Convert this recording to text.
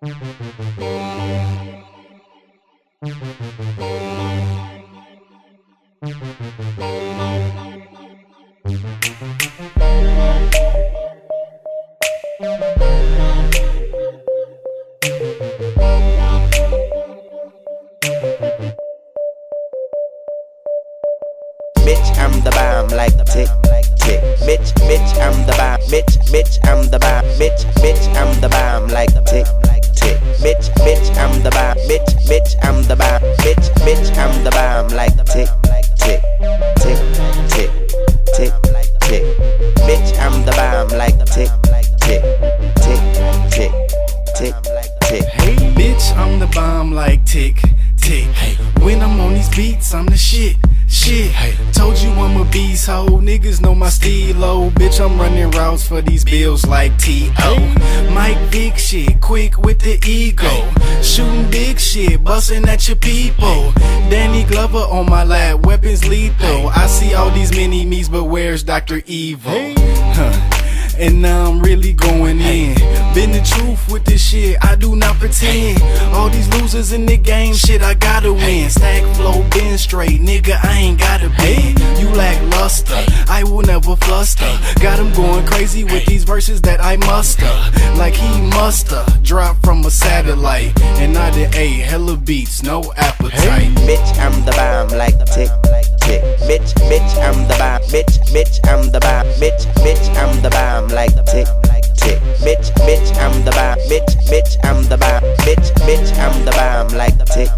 Bitch, I'm the bomb like tick. Bitch, bitch, I'm the bomb. Bitch, bitch, I'm the bomb. Bitch, bitch, I'm the bomb like I'm the bomb. Bitch, bitch, I'm the bomb. Bitch, bitch, I'm the bomb like tick, tick, tick, tick, tick, tick. Bitch, I'm the bomb like tick, tick, tick, tick, tick, tick. Hey, bitch, I'm the bomb like tick, tick. Hey, when I'm on these beats, I'm the shit, shit. Hey, told you I'm a beast hoe, niggas know my stilo. Bitch, I'm running routes for these bills like T.O. Mike Vick shit, quick with the ego. Shooting big shit, busting at your people. Danny Glover on my lap, weapons lethal. I see all these mini me's, but where's Dr. Evil? Huh. And now I'm really going in. Been the truth with this shit, I do not pretend. All these losers in the game, shit, I gotta win. Stack flow, been straight, nigga, I ain't gotta be. You lack luster, I will never fluster. Got him going crazy with these verses that I muster. Like he muster, drop from a satellite. And I did a hella beats, no appetite. Hey, Bitch, I'm the bomb bitch, I'm the bomb, bitch, bitch, I'm the bomb, like tick, tick, bitch, bitch, I'm the bomb, bitch, bitch, I'm the bomb, bitch, bitch, I'm the bomb, like tick.